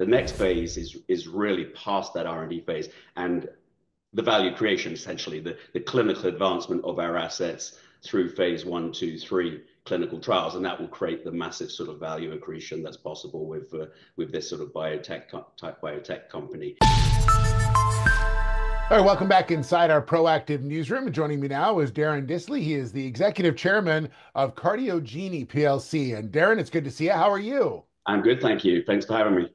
The next phase is is really past that R&D phase and the value creation, essentially, the the clinical advancement of our assets through phase one, two, three clinical trials. And that will create the massive sort of value accretion that's possible with uh, with this sort of biotech-type biotech company. All right, welcome back inside our Proactive Newsroom. Joining me now is Darrin Disley. He is the Executive Chairman of Cardiogeni PLC. And Darrin, it's good to see you. How are you? I'm good, thank you. Thanks for having me.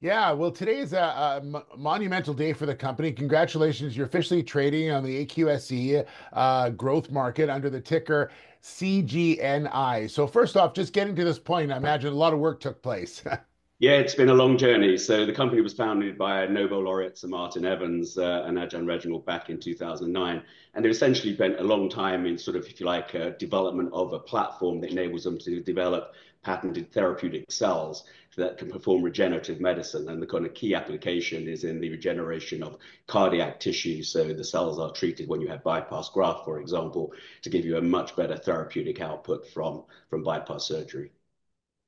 Yeah, well, today is a monumental day for the company. Congratulations, you're officially trading on the AQSE uh, growth market under the ticker CGNI. So first off, just getting to this point, I imagine a lot of work took place. Yeah, it's been a long journey. So the company was founded by Nobel laureate Sir Martin Evans uh, and Ajan Reginald back in 2009. And they essentially spent a long time in sort of, if you like, uh, development of a platform that enables them to develop patented therapeutic cells that can perform regenerative medicine. And the kind of key application is in the regeneration of cardiac tissue. So the cells are treated when you have bypass graft, for example, to give you a much better therapeutic output from, from bypass surgery.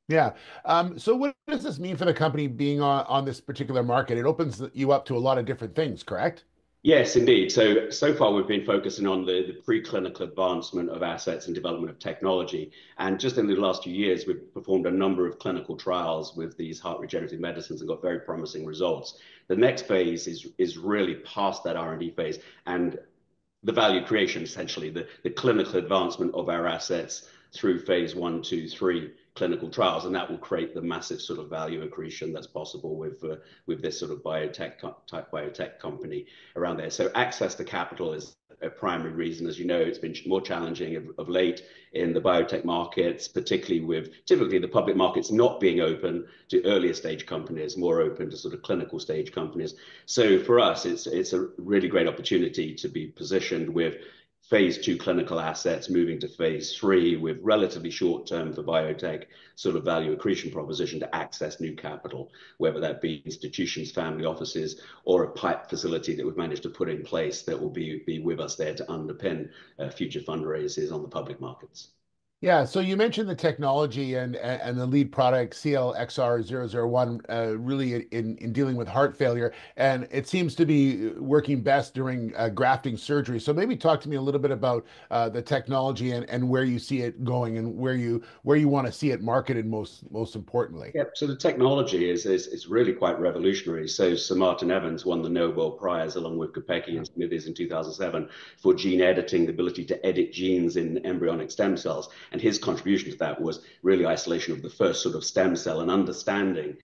Yeah. Um, so what does this mean for the company being on on this particular market? It opens you up to a lot of different things, correct? Yes, indeed. So so far, we've been focusing on the the preclinical advancement of assets and development of technology. And just in the last few years, we've performed a number of clinical trials with these heart regenerative medicines and got very promising results. The next phase is is really past that R&D phase and the value creation, essentially, the, the clinical advancement of our assets through phase one, two, three clinical trials. And that will create the massive sort of value accretion that's possible with uh, with this sort of biotech-type biotech company around there. So access to capital is a primary reason. As you know, it's been more challenging of late in the biotech markets, particularly with typically the public markets not being open to earlier stage companies, more open to sort of clinical stage companies. So for us, it's it's a really great opportunity to be positioned with phase two clinical assets moving to phase three with relatively short-term for biotech sort of value accretion proposition to access new capital, whether that be institutions, family offices, or a PIPE facility that we've managed to put in place that will be be with us there to underpin uh, future fundraisers on the public markets. Yeah, so you mentioned the technology and and the lead product, CLXR001, uh, really in in dealing with heart failure. And it seems to be uh, working best during uh, grafting surgery. So maybe talk to me a little bit about the technology and and where you see it going and where you where you want to see it marketed most most importantly. Yeah, so the technology is is really quite revolutionary. So Sir Martin Evans won the Nobel Prize along with Capecchi and Smithies in 2007 for gene editing, the ability to edit genes in embryonic stem cells. And his contribution to that was really isolation of the first sort of stem cell and understanding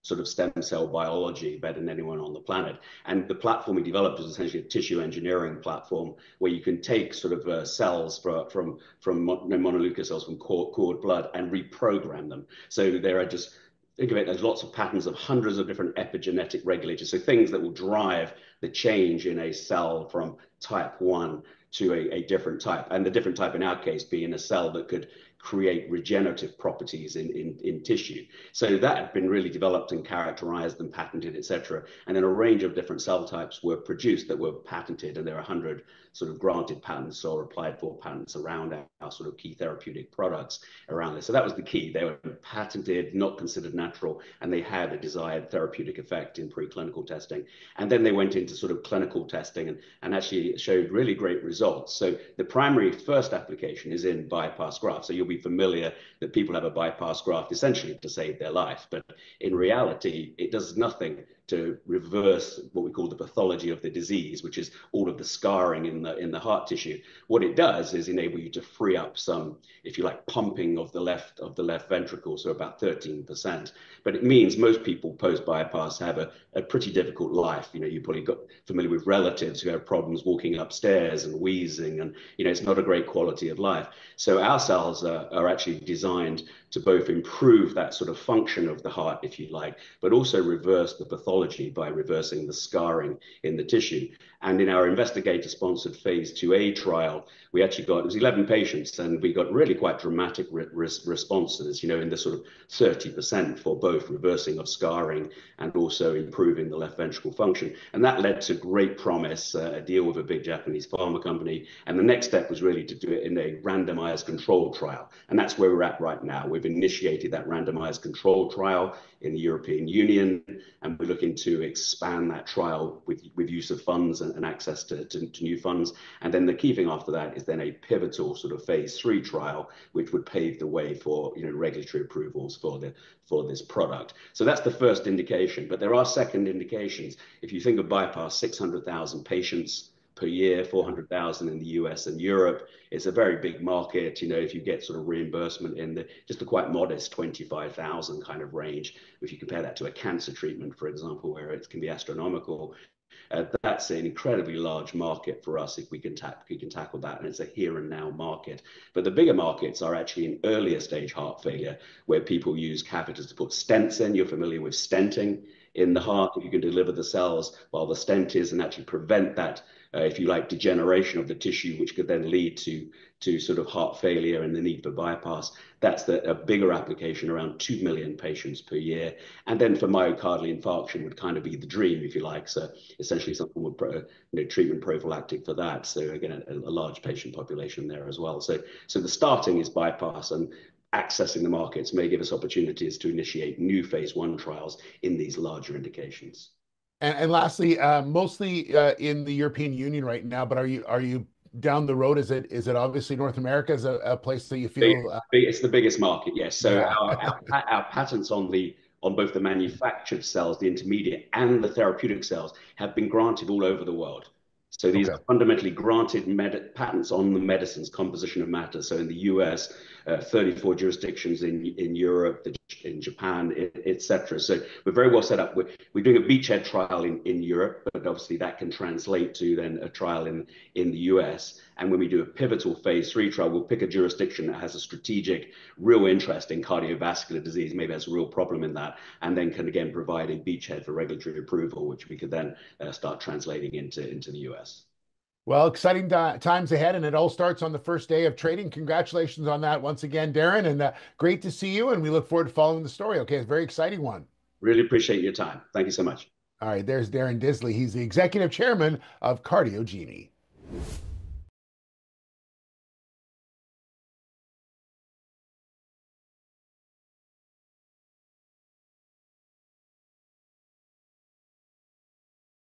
sort of stem cell biology better than anyone on the planet. And the platform he developed was essentially a tissue engineering platform where you can take sort of uh, cells from mononuclear cells from cord blood and reprogram them. So there are just, think of it, there's lots of patterns of hundreds of different epigenetic regulators. So things that will drive the change in a cell from type one to a different type. And the different type in our case being a cell that could create regenerative properties in in, in tissue. So that had been really developed and characterized and patented, et cetera. And then a range of different cell types were produced that were patented. And there are 100 sort of granted patents or applied for patents around our sort of key therapeutic products around this. So that was the key. They were patented, not considered natural, and they had a desired therapeutic effect in preclinical testing. And then they went into sort of clinical testing and actually showed really great results. So the primary first application is in bypass graft. So you'll be familiar that people have a bypass graft essentially to save their life. But in reality, it does nothing to reverse what we call the pathology of the disease, which is all of the scarring in the in the heart tissue. What it does is enable you to free up some, if you like, pumping of the left of the left ventricle, so about 13%. But it means most people post-bypass have a a pretty difficult life. You know, you probably got familiar with relatives who have problems walking upstairs and wheezing. And you know, it's not a great quality of life. So our cells are, are actually designed to both improve that sort of function of the heart, if you like, but also reverse the pathology pathology by reversing the scarring in the tissue. And in our investigator-sponsored phase 2A trial, we actually got, it was 11 patients, and we got really quite dramatic re responses, you know, in the sort of 30% for both reversing of scarring and also improving the left ventricle function. And that led to great promise, uh, a deal with a big Japanese pharma company. And the next step was really to do it in a randomized controlled trial. And that's where we're at right now. We've initiated that randomized controlled trial in the European Union, and we're looking to expand that trial with, use of funds and, access to, new funds. And then the key thing after that is then a pivotal sort of phase three trial, which would pave the way for you know regulatory approvals for this product. So that's the first indication. But there are second indications. If you think of bypass, 600,000 patients per year, 400,000 in the US and Europe. It's a very big market. You know, if you get sort of reimbursement in the just a quite modest 25,000 kind of range, if you compare that to a cancer treatment, for example, where it can be astronomical, uh, that's an incredibly large market for us if we can, ta- we can tackle that. And it's a here and now market. But the bigger markets are actually in earlier stage heart failure, where people use catheters to put stents in. You're familiar with stenting in the heart. If you can deliver the cells while the stent is and actually prevent that uh, if you like, degeneration of the tissue, which could then lead to to sort of heart failure and the need for bypass. That's the, a bigger application, around 2 million patients per year. And then for myocardial infarction would kind of be the dream, if you like. So essentially some form of pro, you know, treatment prophylactic for that. So again, a, a large patient population there as well. So, so the starting is bypass and accessing the markets may give us opportunities to initiate new phase one trials in these larger indications. And, and lastly, uh, mostly uh, in the European Union right now, but are you are you down the road? Is it is it obviously North America is a, place that you feel? Uh... It's the biggest market, yes. So our, our, our patents on the on both the manufactured cells, the intermediate, and the therapeutic cells have been granted all over the world. So these okay. are fundamentally granted patents on the medicine's composition of matter. So in the US, uh, 34 jurisdictions in in Europe, in Japan, etc. So we're very well set up. We're, we're doing a beachhead trial in, in Europe, but obviously that can translate to then a trial in in the US. And when we do a pivotal phase three trial, we'll pick a jurisdiction that has a strategic, real interest in cardiovascular disease. Maybe has a real problem in that, and then can again provide a beachhead for regulatory approval, which we could then uh, start translating into into the US. Well, exciting times ahead, and it all starts on the first day of trading. Congratulations on that once again, Darrin, and uh, great to see you. And we look forward to following the story. Okay, it's a very exciting one. Really appreciate your time. Thank you so much. All right, there's Darrin Disley. He's the executive chairman of Cardiogeni.